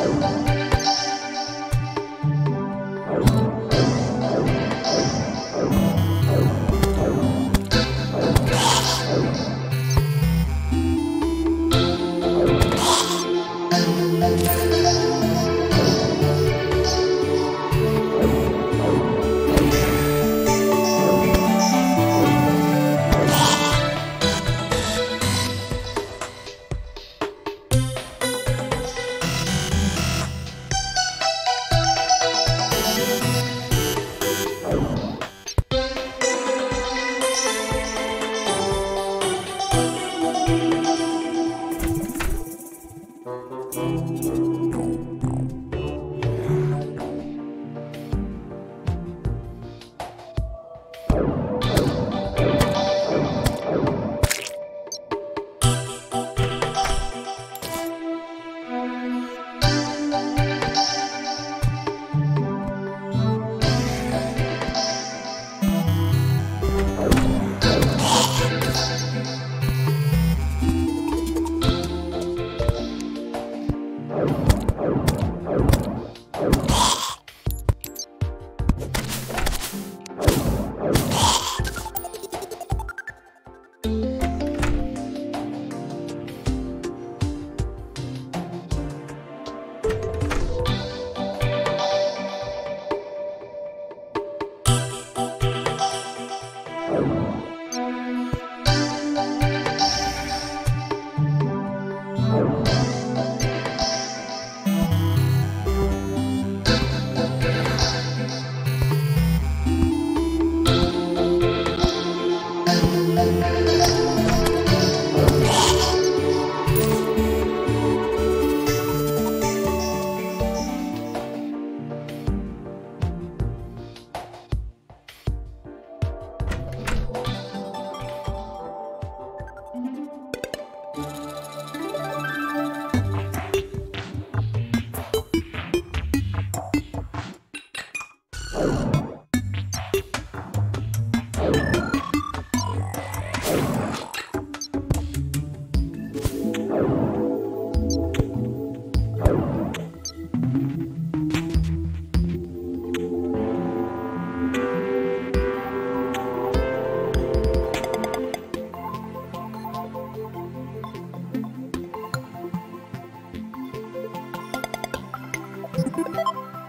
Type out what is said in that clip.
Música Ha ha.